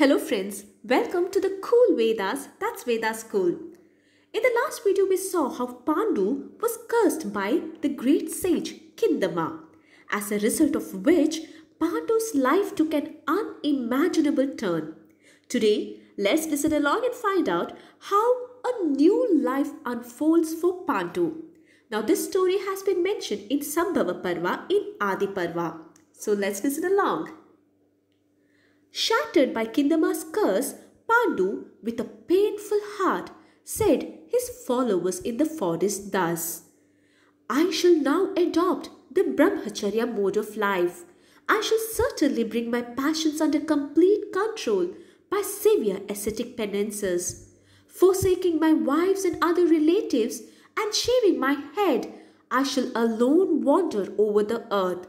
Hello friends, welcome to the Cool Vedas, that's Veda School. In the last video we saw how Pandu was cursed by the great sage Kindama, as a result of which Pandu's life took an unimaginable turn. Today, let's listen along and find out how a new life unfolds for Pandu. Now this story has been mentioned in Sambhava Parva in Adi Parva. So let's listen along. Shattered by Kindama's curse, Pandu, with a painful heart, said his followers in the forest thus I shall now adopt the Brahmacharya mode of life. I shall certainly bring my passions under complete control by severe ascetic penances. Forsaking my wives and other relatives and shaving my head, I shall alone wander over the earth.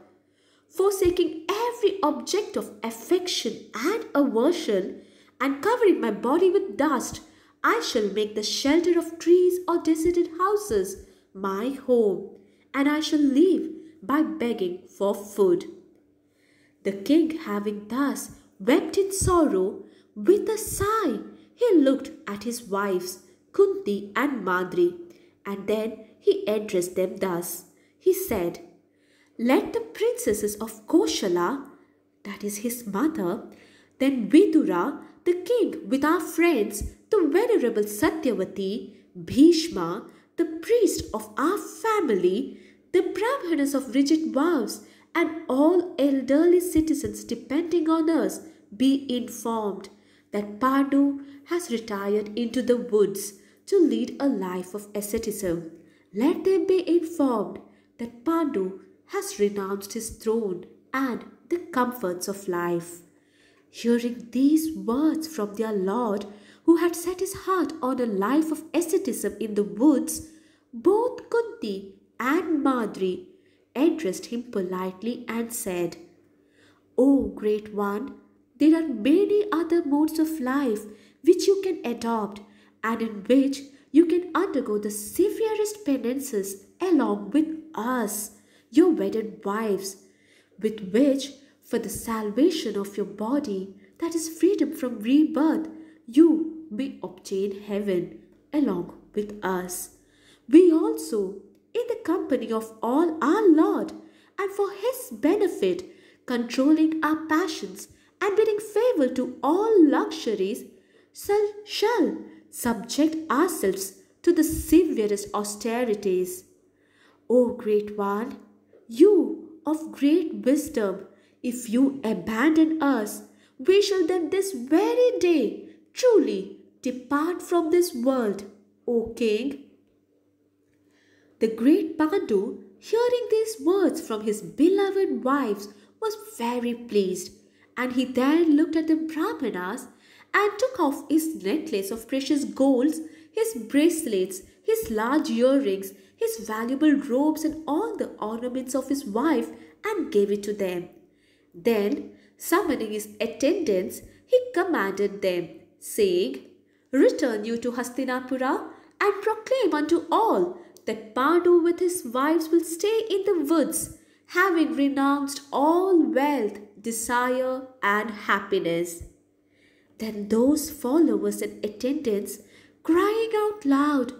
Forsaking every object of affection and aversion and covering my body with dust, I shall make the shelter of trees or deserted houses my home, and I shall live by begging for food. The king, having thus wept in sorrow, with a sigh, he looked at his wives, Kunti and Madri, and then he addressed them thus. He said, Let the princesses of Koshala, that is his mother, then Vidura, the king, with our friends, the venerable Satyavati, Bhishma, the priest of our family, the Brahmanas of rigid vows, and all elderly citizens depending on us be informed that Pandu has retired into the woods to lead a life of asceticism. Let them be informed that Pandu has renounced his throne and the comforts of life. Hearing these words from their Lord, who had set his heart on a life of asceticism in the woods, both Kunti and Madri addressed him politely and said, O great one, there are many other modes of life which you can adopt and in which you can undergo the severest penances along with us, your wedded wives, with which, for the salvation of your body, that is freedom from rebirth, you may obtain heaven along with us. We also, in the company of all our Lord, and for His benefit, controlling our passions and bidding favor to all luxuries, shall, shall subject ourselves to the severest austerities. O great one, you of great wisdom, if you abandon us, we shall then this very day truly depart from this world, O king. The great Pandu, hearing these words from his beloved wives, was very pleased, and he then looked at the Brahmanas and took off his necklace of precious golds, his bracelets, his large earrings, his valuable robes, and all the ornaments of his wife, and gave it to them. Then, summoning his attendants, he commanded them, saying, Return you to Hastinapura and proclaim unto all that Pandu with his wives will stay in the woods, having renounced all wealth, desire, and happiness. Then those followers and attendants, crying out loud,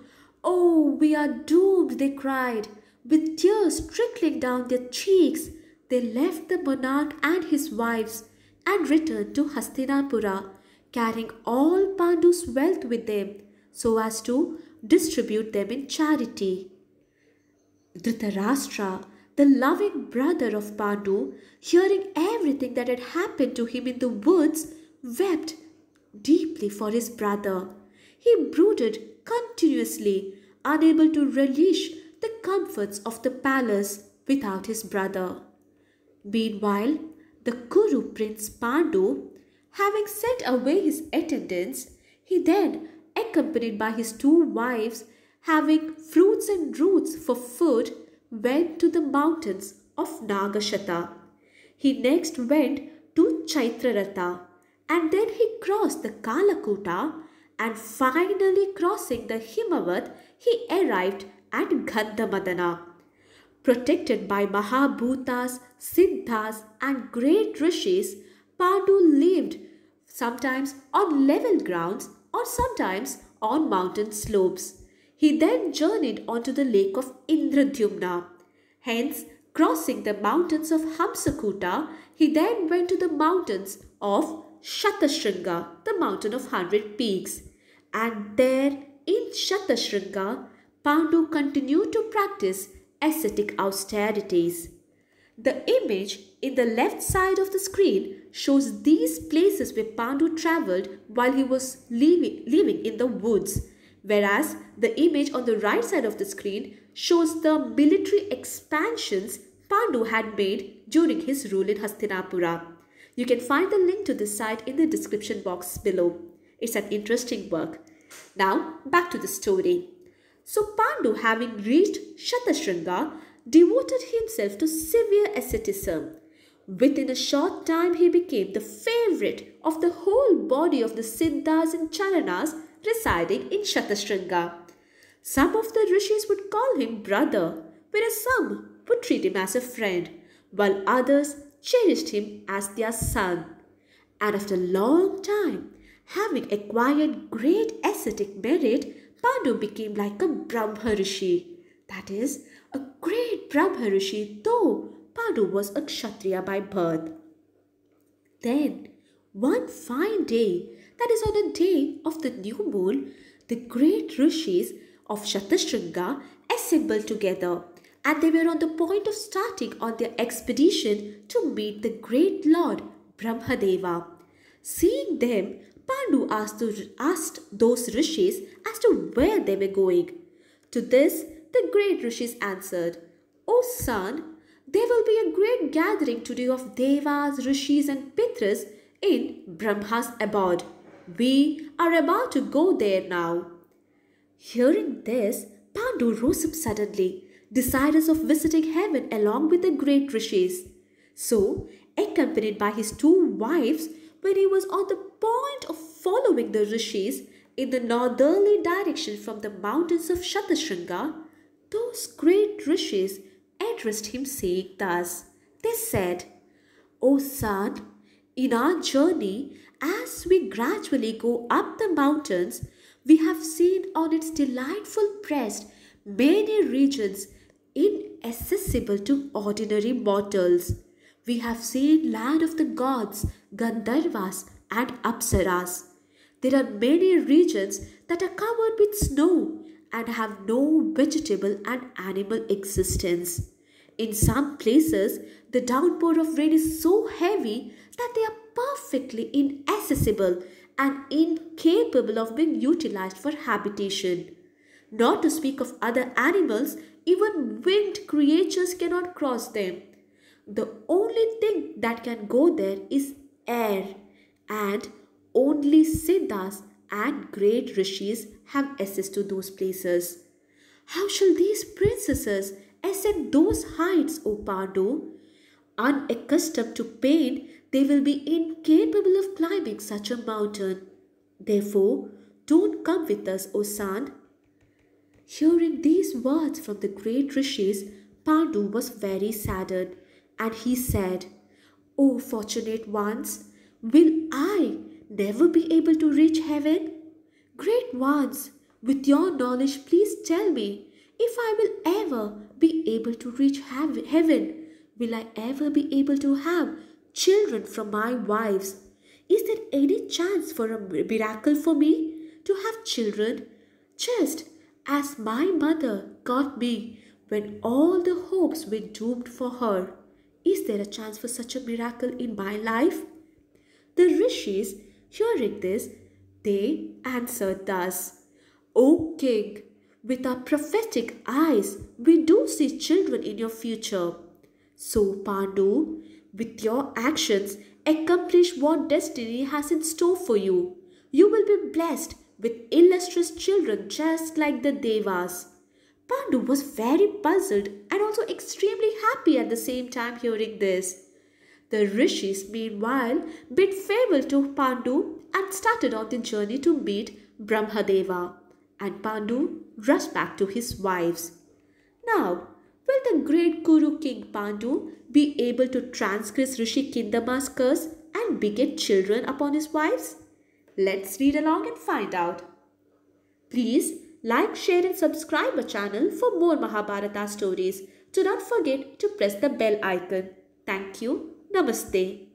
Oh, we are doomed, they cried, with tears trickling down their cheeks. They left the monarch and his wives and returned to Hastinapura, carrying all Pandu's wealth with them, so as to distribute them in charity. Dhritarashtra, the loving brother of Pandu, hearing everything that had happened to him in the woods, wept deeply for his brother. He brooded continuously, unable to relish the comforts of the palace without his brother. Meanwhile, the Kuru prince Pandu, having sent away his attendants, he then, accompanied by his two wives, having fruits and roots for food, went to the mountains of Nagashata. He next went to Chaitraratha and then he crossed the Kalakuta and finally crossing the Himavat, he arrived at Gandhamadana. Protected by Mahabhutas, Siddhas and great rishis, Pandu lived sometimes on level grounds or sometimes on mountain slopes. He then journeyed onto the lake of Indradyumna. Hence, crossing the mountains of Hamsakuta, he then went to the mountains of Shatashringa, the mountain of hundred peaks. And there in Shatashringa, Pandu continued to practice ascetic austerities. The image in the left side of the screen shows these places where Pandu travelled while he was living, in the woods, whereas the image on the right side of the screen shows the military expansions Pandu had made during his rule in Hastinapura. You can find the link to this site in the description box below. It's an interesting work. Now, back to the story. So Pandu having reached Shatashringa devoted himself to severe asceticism. Within a short time he became the favorite of the whole body of the Siddhas and Charanas residing in Shatashringa. Some of the rishis would call him brother, whereas some would treat him as a friend, while others cherished him as their son. And after a long time, having acquired great ascetic merit, Pandu became like a Brahma Rishi. That is, a great Brahma Rishi, though Pandu was a Kshatriya by birth. Then, one fine day, that is on a day of the new moon, the great rishis of Shatashringa assembled together and they were on the point of starting on their expedition to meet the great lord Brahmadeva. Seeing them, Pandu asked, asked those rishis as to where they were going. To this, the great rishis answered, O son, there will be a great gathering today of devas, rishis, and pitras in Brahma's abode. We are about to go there now. Hearing this, Pandu rose up suddenly, desirous of visiting heaven along with the great rishis. So, accompanied by his two wives, when he was on the point of following the rishis in the northerly direction from the mountains of Shatashringa, those great rishis addressed him saying thus, They said, O son, in our journey, as we gradually go up the mountains, we have seen on its delightful breast many regions inaccessible to ordinary mortals. We have seen land of the gods, Gandharvas and Apsaras. There are many regions that are covered with snow and have no vegetable and animal existence. In some places, the downpour of rain is so heavy that they are perfectly inaccessible and incapable of being utilized for habitation. Not to speak of other animals, even winged creatures cannot cross them. The only thing that can go there is air, and only Siddhas and great rishis have access to those places. How shall these princesses ascend those heights, O Pandu? Unaccustomed to pain, they will be incapable of climbing such a mountain. Therefore, don't come with us, O son. Hearing these words from the great rishis, Pandu was very saddened, and he said, O fortunate ones, will I never be able to reach heaven? Great ones, with your knowledge, please tell me if I will ever be able to reach heaven. Will I ever be able to have children from my wives? Is there any chance for a miracle for me to have children? Just as my mother got me when all the hopes were doomed for her. Is there a chance for such a miracle in my life? The rishis, hearing this, they answered thus O king, with our prophetic eyes, we do see children in your future. So, Pandu, with your actions, accomplish what destiny has in store for you. You will be blessed with illustrious children just like the Devas. Pandu was very puzzled and also extremely happy at the same time hearing this. The rishis, meanwhile, bid farewell to Pandu and started on the journey to meet Brahmadeva. And Pandu rushed back to his wives. Now, will the great Kuru King Pandu be able to transgress Rishi Kindama's curse and beget children upon his wives? Let's read along and find out. Please like, share and subscribe our channel for more Mahabharata stories. Do not forget to press the bell icon. Thank you. Namaste.